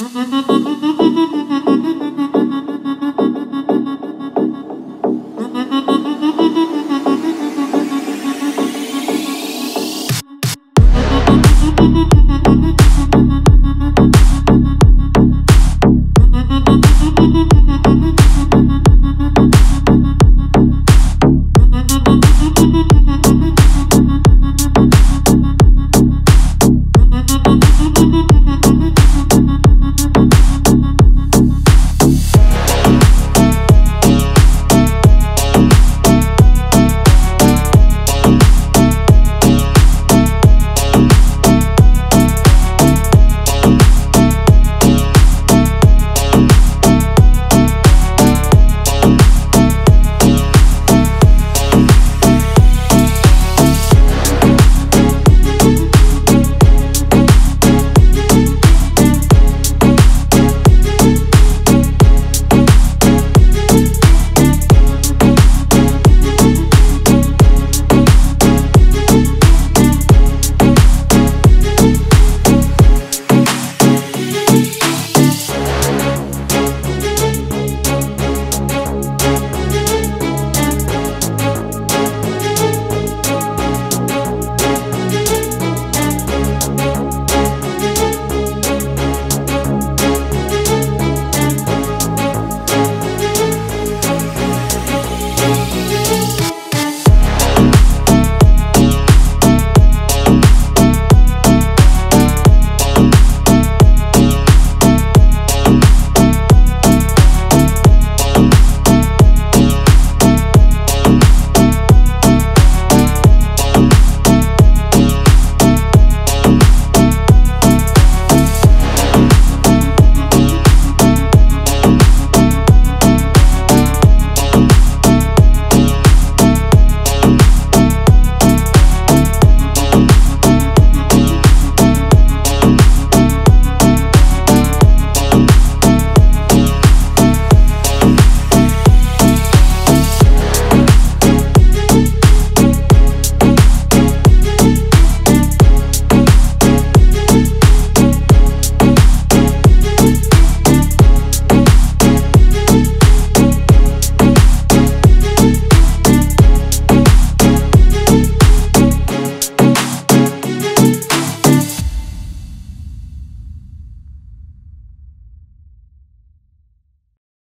Mm-hmm.